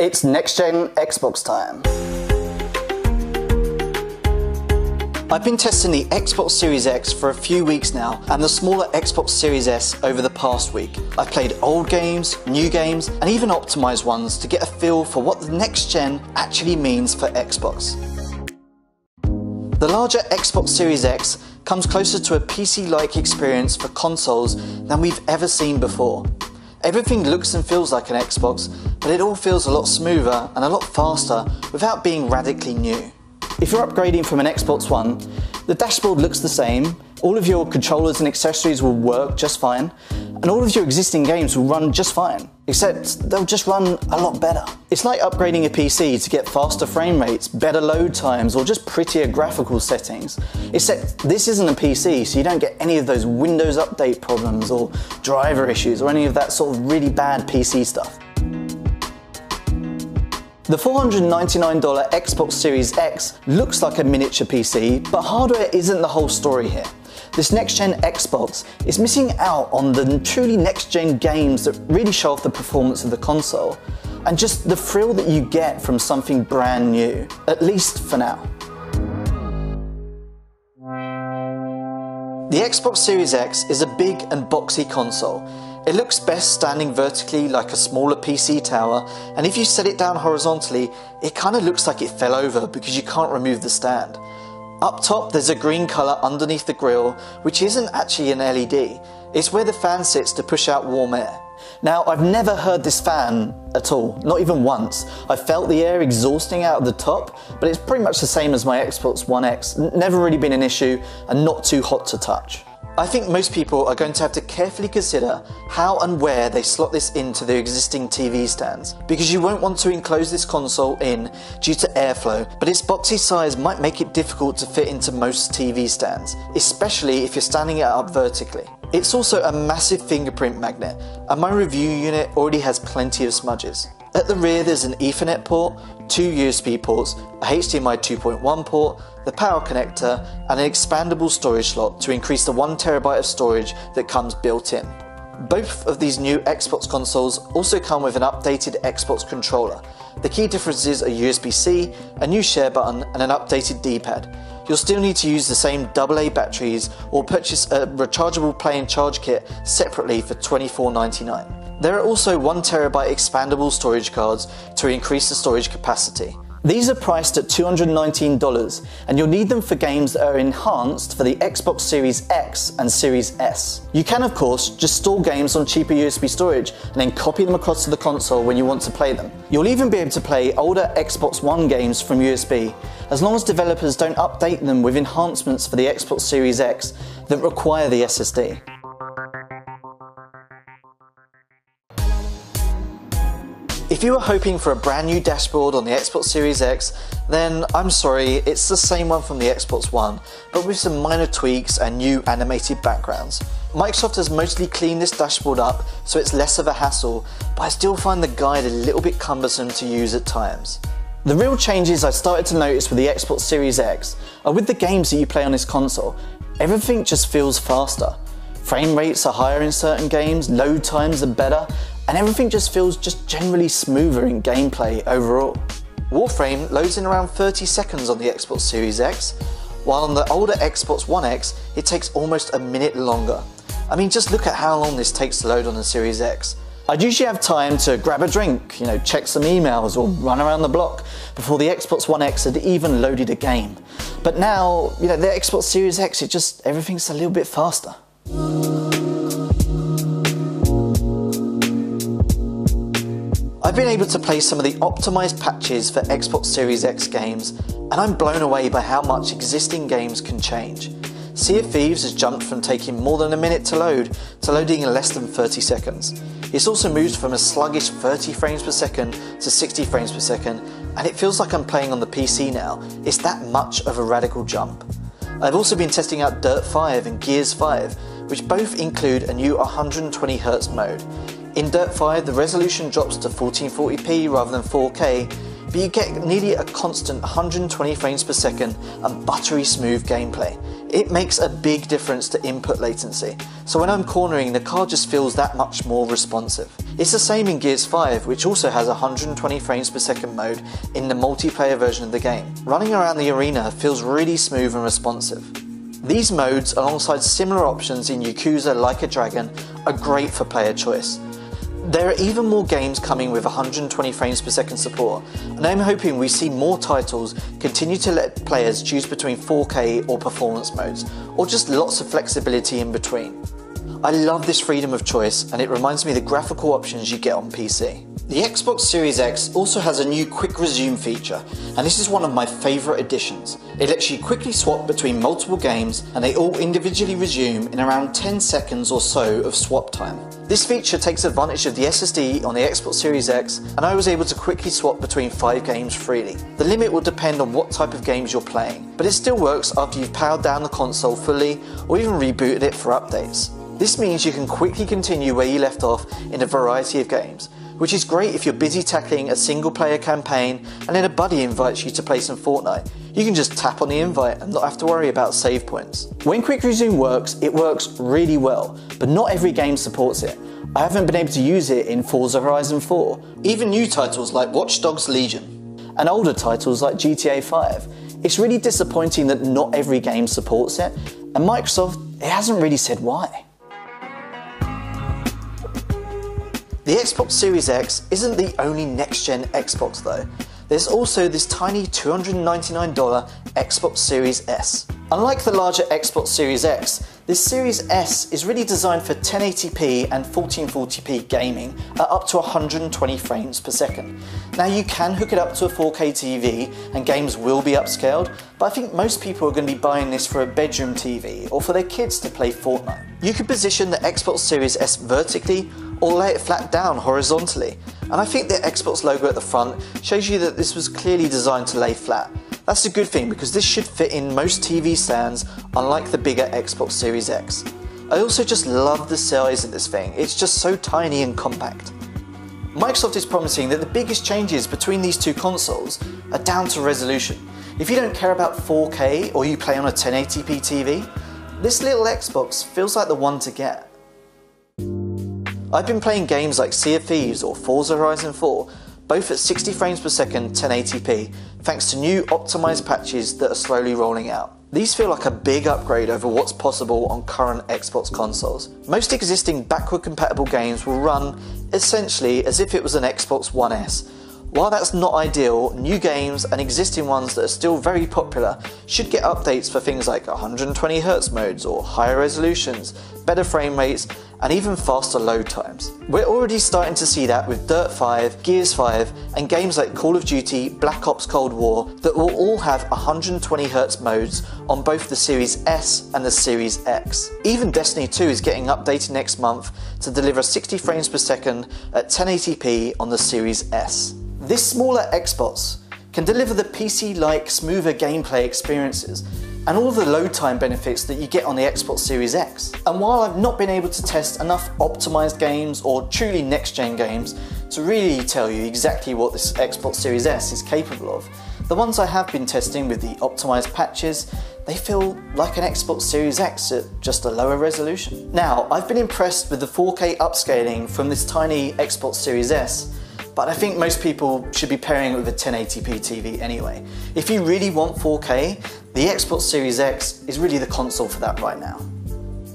It's next gen Xbox time. I've been testing the Xbox Series X for a few weeks now and the smaller Xbox Series S over the past week. I've played old games, new games, and even optimized ones to get a feel for what the next gen actually means for Xbox. The larger Xbox Series X comes closer to a PC-like experience for consoles than we've ever seen before. Everything looks and feels like an Xbox, but it all feels a lot smoother and a lot faster without being radically new. If you're upgrading from an Xbox One, the dashboard looks the same, all of your controllers and accessories will work just fine, and all of your existing games will run just fine, except they'll just run a lot better. It's like upgrading a PC to get faster frame rates, better load times, or just prettier graphical settings. Except this isn't a PC, so you don't get any of those Windows Update problems or driver issues or any of that sort of really bad PC stuff. The $499 Xbox Series X looks like a miniature PC, but hardware isn't the whole story here. This next gen Xbox is missing out on the truly next gen games that really show off the performance of the console, and just the thrill that you get from something brand new, at least for now. The Xbox Series X is a big and boxy console. It looks best standing vertically like a smaller PC tower, and if you set it down horizontally, it kind of looks like it fell over because you can't remove the stand. Up top, there's a green colour underneath the grille, which isn't actually an LED. It's where the fan sits to push out warm air. Now, I've never heard this fan at all, not even once. I felt the air exhausting out of the top, but it's pretty much the same as my Xbox One X. Never really been an issue and not too hot to touch. I think most people are going to have to carefully consider how and where they slot this into their existing TV stands, because you won't want to enclose this console in due to airflow, but its boxy size might make it difficult to fit into most TV stands, especially if you're standing it up vertically. It's also a massive fingerprint magnet, and my review unit already has plenty of smudges. At the rear there's an Ethernet port, two USB ports, a HDMI 2.1 port, the power connector, and an expandable storage slot to increase the 1TB of storage that comes built in. Both of these new Xbox consoles also come with an updated Xbox controller. The key differences are USB-C, a new share button, and an updated D-pad. You'll still need to use the same AA batteries or purchase a rechargeable play and charge kit separately for $24.99. There are also 1TB expandable storage cards to increase the storage capacity. These are priced at $219 and you'll need them for games that are enhanced for the Xbox Series X and Series S. You can of course just store games on cheaper USB storage and then copy them across to the console when you want to play them. You'll even be able to play older Xbox One games from USB as long as developers don't update them with enhancements for the Xbox Series X that require the SSD. If you were hoping for a brand new dashboard on the Xbox Series X, then I'm sorry, it's the same one from the Xbox One, but with some minor tweaks and new animated backgrounds. Microsoft has mostly cleaned this dashboard up so it's less of a hassle, but I still find the guide a little bit cumbersome to use at times. The real changes I started to notice with the Xbox Series X are with the games that you play on this console. Everything just feels faster. Frame rates are higher in certain games, load times are better, and everything just feels just generally smoother in gameplay overall. Warframe loads in around 30 seconds on the Xbox Series X, while on the older Xbox One X it takes almost a minute longer. I mean just look at how long this takes to load on the Series X. I'd usually have time to grab a drink, you know, check some emails or run around the block before the Xbox One X had even loaded a game. But now, you know, the Xbox Series X, it just, everything's a little bit faster. I've been able to play some of the optimized patches for Xbox Series X games, and I'm blown away by how much existing games can change. Sea of Thieves has jumped from taking more than a minute to load to loading in less than 30 seconds. It's also moved from a sluggish 30 frames per second to 60 frames per second, and it feels like I'm playing on the PC now. It's that much of a radical jump. I've also been testing out Dirt 5 and Gears 5, which both include a new 120Hz mode. In Dirt 5, the resolution drops to 1440p rather than 4K, but you get nearly a constant 120 frames per second and buttery smooth gameplay. It makes a big difference to input latency, so when I'm cornering, the car just feels that much more responsive. It's the same in Gears 5, which also has 120 frames per second mode in the multiplayer version of the game. Running around the arena feels really smooth and responsive. These modes, alongside similar options in Yakuza Like a Dragon, are great for player choice. There are even more games coming with 120 frames per second support, and I'm hoping we see more titles continue to let players choose between 4K or performance modes, or just lots of flexibility in between. I love this freedom of choice, and it reminds me of the graphical options you get on PC. The Xbox Series X also has a new quick resume feature, and this is one of my favourite additions. It lets you quickly swap between multiple games, and they all individually resume in around 10 seconds or so of swap time. This feature takes advantage of the SSD on the Xbox Series X, and I was able to quickly swap between 5 games freely. The limit will depend on what type of games you're playing, but it still works after you've powered down the console fully or even rebooted it for updates. This means you can quickly continue where you left off in a variety of games, which is great if you're busy tackling a single player campaign and then a buddy invites you to play some Fortnite. You can just tap on the invite and not have to worry about save points. When Quick Resume works, it works really well, but not every game supports it. I haven't been able to use it in Forza Horizon 4, even new titles like Watch Dogs Legion, and older titles like GTA 5. It's really disappointing that not every game supports it, and Microsoft it hasn't really said why. The Xbox Series X isn't the only next-gen Xbox though. There's also this tiny $299 Xbox Series S. Unlike the larger Xbox Series X, this Series S is really designed for 1080p and 1440p gaming at up to 120 frames per second. Now you can hook it up to a 4K TV and games will be upscaled, but I think most people are going to be buying this for a bedroom TV or for their kids to play Fortnite. You can position the Xbox Series S vertically or lay it flat down horizontally. And I think the Xbox logo at the front shows you that this was clearly designed to lay flat. That's a good thing because this should fit in most TV stands unlike the bigger Xbox Series X. I also just love the size of this thing, it's just so tiny and compact. Microsoft is promising that the biggest changes between these two consoles are down to resolution. If you don't care about 4K or you play on a 1080p TV, this little Xbox feels like the one to get. I've been playing games like Sea of Thieves or Forza Horizon 4, both at 60 frames per second 1080p, thanks to new optimized patches that are slowly rolling out. These feel like a big upgrade over what's possible on current Xbox consoles. Most existing backward compatible games will run essentially as if it was an Xbox One S, while that's not ideal, new games and existing ones that are still very popular should get updates for things like 120Hz modes or higher resolutions, better frame rates, and even faster load times. We're already starting to see that with Dirt 5, Gears 5, and games like Call of Duty, Black Ops Cold War that will all have 120Hz modes on both the Series S and the Series X. Even Destiny 2 is getting updated next month to deliver 60 frames per second at 1080p on the Series S. This smaller Xbox can deliver the PC-like smoother gameplay experiences and all the load time benefits that you get on the Xbox Series X. And while I've not been able to test enough optimized games or truly next-gen games to really tell you exactly what this Xbox Series S is capable of, the ones I have been testing with the optimized patches, they feel like an Xbox Series X at just a lower resolution. Now, I've been impressed with the 4K upscaling from this tiny Xbox Series S, but I think most people should be pairing it with a 1080p TV anyway. If you really want 4K, the Xbox Series X is really the console for that right now.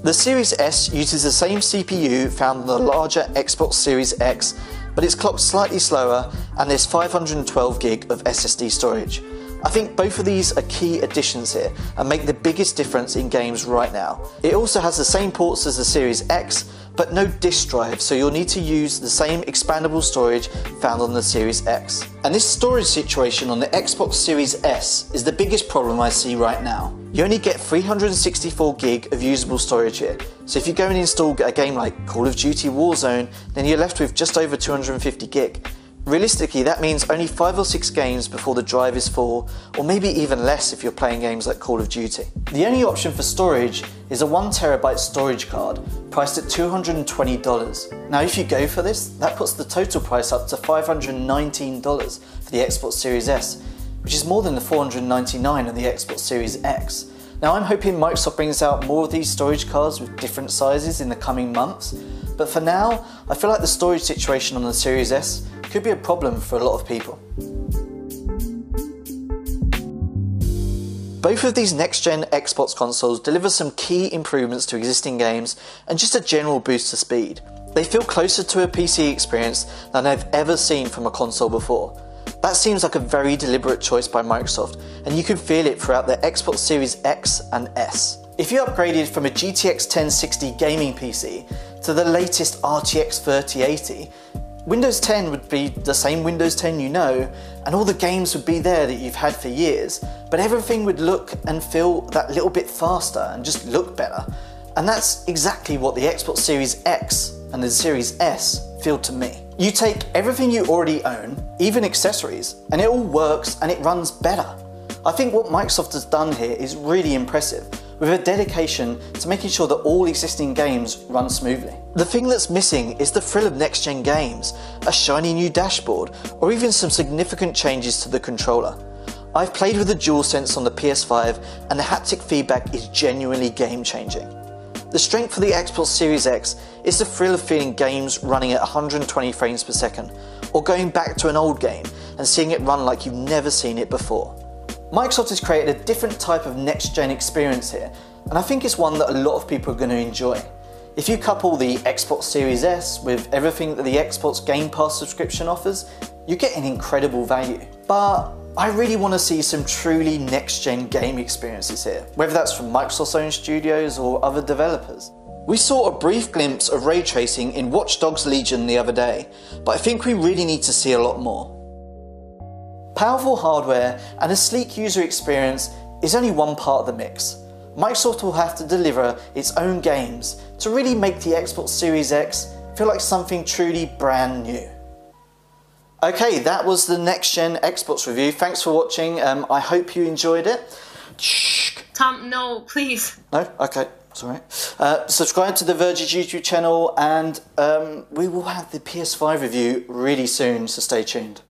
The Series S uses the same CPU found in the larger Xbox Series X, but it's clocked slightly slower and there's 512 gig of SSD storage. I think both of these are key additions here and make the biggest difference in games right now. It also has the same ports as the Series X, but no disk drive, so you'll need to use the same expandable storage found on the Series X. And this storage situation on the Xbox Series S is the biggest problem I see right now. You only get 364 gig of usable storage here, so if you go and install a game like Call of Duty Warzone, then you're left with just over 250 gig. Realistically, that means only 5 or 6 games before the drive is full, or maybe even less if you're playing games like Call of Duty. The only option for storage is a 1TB storage card, priced at $220. Now if you go for this, that puts the total price up to $519 for the Xbox Series S, which is more than the $499 on the Xbox Series X. Now I'm hoping Microsoft brings out more of these storage cards with different sizes in the coming months, but for now, I feel like the storage situation on the Series S could be a problem for a lot of people. Both of these next-gen Xbox consoles deliver some key improvements to existing games and just a general boost to speed. They feel closer to a PC experience than I've ever seen from a console before. That seems like a very deliberate choice by Microsoft, and you can feel it throughout the Xbox Series X and S. If you upgraded from a GTX 1060 gaming PC to the latest RTX 3080, Windows 10 would be the same Windows 10 you know, and all the games would be there that you've had for years, but everything would look and feel that little bit faster and just look better. And that's exactly what the Xbox Series X and the Series S feel to me. You take everything you already own, even accessories, and it all works and it runs better. I think what Microsoft has done here is really impressive with a dedication to making sure that all existing games run smoothly. The thing that's missing is the thrill of next gen games, a shiny new dashboard, or even some significant changes to the controller. I've played with the DualSense on the PS5 and the haptic feedback is genuinely game changing. The strength for the Xbox Series X is the thrill of feeling games running at 120 frames per second, or going back to an old game and seeing it run like you've never seen it before. Microsoft has created a different type of next-gen experience here, and I think it's one that a lot of people are going to enjoy. If you couple the Xbox Series S with everything that the Xbox Game Pass subscription offers, you get an incredible value. But I really want to see some truly next-gen game experiences here, whether that's from Microsoft's own studios or other developers. We saw a brief glimpse of ray tracing in Watch Dogs Legion the other day, but I think we really need to see a lot more. Powerful hardware and a sleek user experience is only one part of the mix. Microsoft will have to deliver its own games to really make the Xbox Series X feel like something truly brand new. Okay, that was the next gen Xbox review. Thanks for watching. Um, I hope you enjoyed it. Shh. Tom, no, please. No? Okay, sorry. Uh, subscribe to the Verge's YouTube channel and um, we will have the PS5 review really soon, so stay tuned.